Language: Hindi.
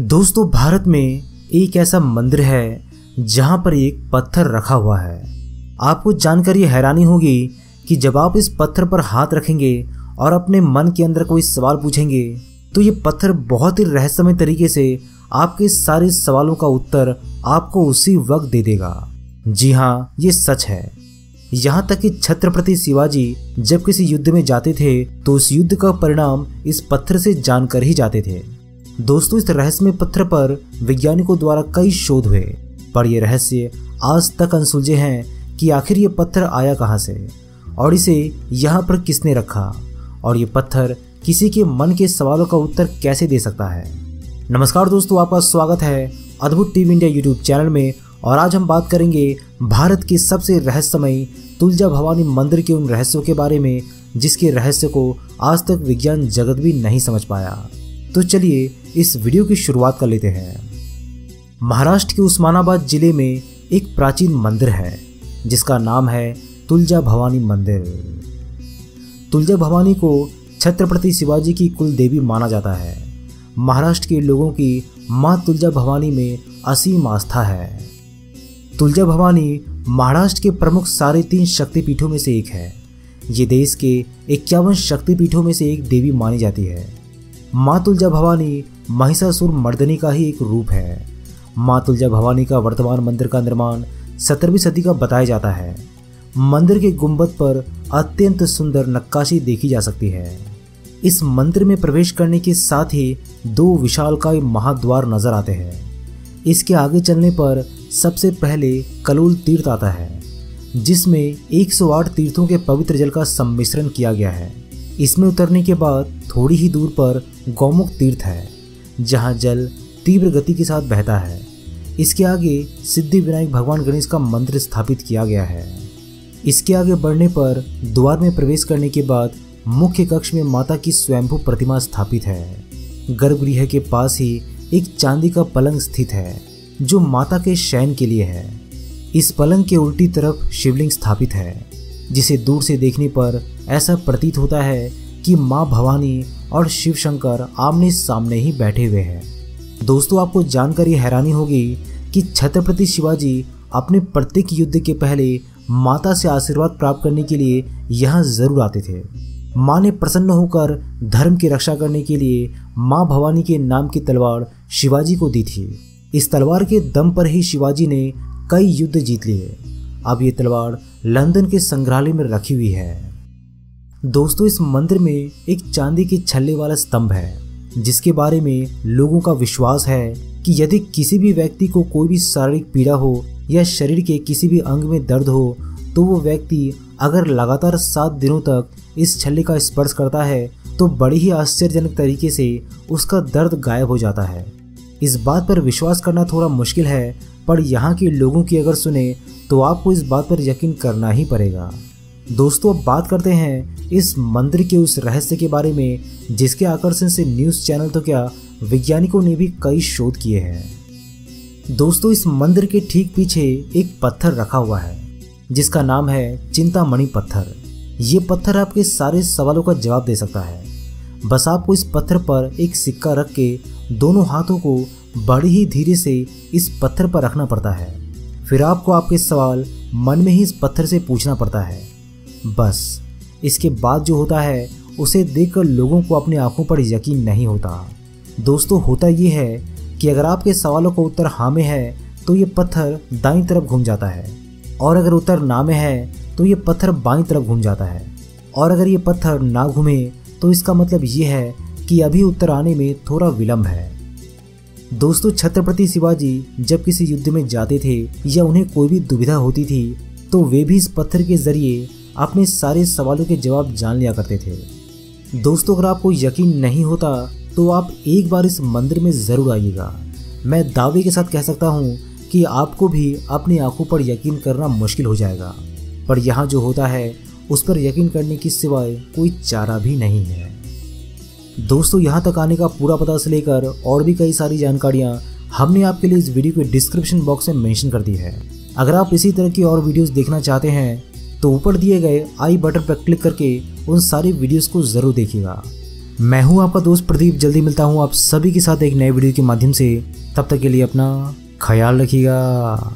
दोस्तों, भारत में एक ऐसा मंदिर है जहाँ पर एक पत्थर रखा हुआ है। आपको जानकर ये हैरानी होगी कि जब आप इस पत्थर पर हाथ रखेंगे और अपने मन के अंदर कोई सवाल पूछेंगे तो ये पत्थर बहुत ही रहस्यमय तरीके से आपके सारे सवालों का उत्तर आपको उसी वक्त दे देगा। जी हाँ ये सच है। यहाँ तक कि छत्रपति शिवाजी जब किसी युद्ध में जाते थे तो उस युद्ध का परिणाम इस पत्थर से जानकर ही जाते थे। दोस्तों, इस रहस्यमय पत्थर पर वैज्ञानिकों द्वारा कई शोध हुए, पर यह रहस्य आज तक अनसुलझे हैं कि आखिर ये पत्थर आया कहाँ से, और इसे यहाँ पर किसने रखा, और ये पत्थर किसी के मन के सवालों का उत्तर कैसे दे सकता है। नमस्कार दोस्तों, आपका स्वागत है अद्भुत टीवी इंडिया यूट्यूब चैनल में, और आज हम बात करेंगे भारत के सबसे रहस्यमय तुलजा भवानी मंदिर के उन रहस्यों के बारे में, जिसके रहस्य को आज तक विज्ञान जगत भी नहीं समझ पाया। तो चलिए इस वीडियो की शुरुआत कर लेते हैं। महाराष्ट्र के उस्मानाबाद ज़िले में एक प्राचीन मंदिर है, जिसका नाम है तुलजा भवानी मंदिर। तुलजा भवानी को छत्रपति शिवाजी की कुल देवी माना जाता है। महाराष्ट्र के लोगों की माँ तुलजा भवानी में असीम आस्था है। तुलजा भवानी महाराष्ट्र के प्रमुख साढ़े तीन शक्तिपीठों में से एक है। ये देश के इक्यावन शक्तिपीठों में से एक देवी मानी जाती है। माँ तुलजा भवानी महिषासुर मर्दनी का ही एक रूप है। माँ तुलजा भवानी का वर्तमान मंदिर का निर्माण सत्रहवीं सदी का बताया जाता है। मंदिर के गुंबद पर अत्यंत सुंदर नक्काशी देखी जा सकती है। इस मंदिर में प्रवेश करने के साथ ही दो विशालकाय महाद्वार नज़र आते हैं। इसके आगे चलने पर सबसे पहले कलोल तीर्थ आता है, जिसमें 108 तीर्थों के पवित्र जल का सम्मिश्रण किया गया है। इसमें उतरने के बाद थोड़ी ही दूर पर गौमुख तीर्थ है, जहाँ जल तीव्र गति के साथ बहता है। इसके आगे सिद्धि विनायक भगवान गणेश का मंदिर स्थापित किया गया है। इसके आगे बढ़ने पर द्वार में प्रवेश करने के बाद मुख्य कक्ष में माता की स्वयंभू प्रतिमा स्थापित है। गर्भगृह के पास ही एक चांदी का पलंग स्थित है, जो माता के शयन के लिए है। इस पलंग के उल्टी तरफ़ शिवलिंग स्थापित है। जिसे दूर से देखने पर ऐसा प्रतीत होता है कि माँ भवानी और शिव शंकर आमने सामने ही बैठे हुए हैं। दोस्तों, आपको जानकर ये हैरानी होगी कि छत्रपति शिवाजी अपने प्रत्येक युद्ध के पहले माता से आशीर्वाद प्राप्त करने के लिए यहाँ ज़रूर आते थे। माँ ने प्रसन्न होकर धर्म की रक्षा करने के लिए माँ भवानी के नाम की तलवार शिवाजी को दी थी। इस तलवार के दम पर ही शिवाजी ने कई युद्ध जीत लिए। अब ये तलवार लंदन के संग्रहालय में रखी हुई है। दोस्तों, इस मंदिर में एक चांदी के छल्ले वाला स्तंभ है, जिसके बारे में लोगों का विश्वास है कि यदि किसी भी व्यक्ति को कोई भी शारीरिक पीड़ा हो या शरीर के किसी भी अंग में दर्द हो तो वो व्यक्ति अगर लगातार सात दिनों तक इस छल्ले का स्पर्श करता है तो बड़ी ही आश्चर्यजनक तरीके से उसका दर्द गायब हो जाता है। इस बात पर विश्वास करना थोड़ा मुश्किल है, पर यहाँ के लोगों की अगर सुने तो आपको इस बात पर यकीन करना ही पड़ेगा। दोस्तों, अब बात करते हैं इस मंदिर के उस रहस्य के बारे में, जिसके आकर्षण से न्यूज़ चैनल तो क्या वैज्ञानिकों ने भी कई शोध किए हैं। दोस्तों, इस मंदिर के ठीक पीछे एक पत्थर रखा हुआ है, जिसका नाम है चिंतामणि पत्थर। ये पत्थर आपके सारे सवालों का जवाब दे सकता है। बस आपको इस पत्थर पर एक सिक्का रख के दोनों हाथों को बड़ी ही धीरे से इस पत्थर पर रखना पड़ता है। फिर आपको आपके सवाल मन में ही इस पत्थर से पूछना पड़ता है। बस, इसके बाद जो होता है, उसे देखकर लोगों को अपनी आँखों पर यकीन नहीं होता। दोस्तों, होता ये है कि अगर आपके सवालों का उत्तर हाँ में है तो ये पत्थर दाई तरफ़ घूम जाता है। और अगर उत्तर ना में है तो ये पत्थर बाई तरफ़ घूम जाता है। और अगर ये पत्थर ना घूमे तो इसका मतलब ये है कि अभी उत्तर आने में थोड़ा विलंब है। दोस्तों, छत्रपति शिवाजी जब किसी युद्ध में जाते थे या उन्हें कोई भी दुविधा होती थी तो वे भी इस पत्थर के ज़रिए अपने सारे सवालों के जवाब जान लिया करते थे। दोस्तों, अगर आपको यकीन नहीं होता तो आप एक बार इस मंदिर में ज़रूर आइएगा। मैं दावे के साथ कह सकता हूँ कि आपको भी अपनी आँखों पर यकीन करना मुश्किल हो जाएगा। पर यहाँ जो होता है, उस पर यकीन करने की सिवाय कोई चारा भी नहीं है। दोस्तों, यहाँ तक आने का पूरा पता से लेकर और भी कई सारी जानकारियाँ हमने आपके लिए इस वीडियो के डिस्क्रिप्शन बॉक्स में मेंशन कर दी है। अगर आप इसी तरह की और वीडियोस देखना चाहते हैं तो ऊपर दिए गए आई बटन पर क्लिक करके उन सारी वीडियोस को ज़रूर देखिएगा। मैं हूँ आपका दोस्त प्रदीप, जल्दी मिलता हूँ आप सभी के साथ एक नए वीडियो के माध्यम से। तब तक के लिए अपना ख्याल रखिएगा।